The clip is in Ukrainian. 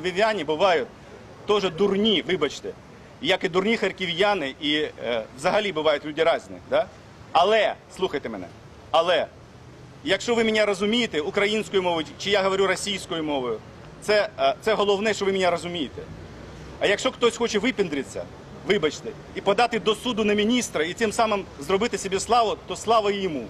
Вів'яні бувають теж дурні, вибачте, як і дурні харків'яни, і е, взагалі бувають люди різні. Да? Але, слухайте мене, але якщо ви мене розумієте українською мовою, чи я говорю російською мовою, це, е, це головне, що ви мене розумієте. А якщо хтось хоче випіндритися, вибачте, і подати до суду на міністра, і тим самим зробити собі славу, то слава йому.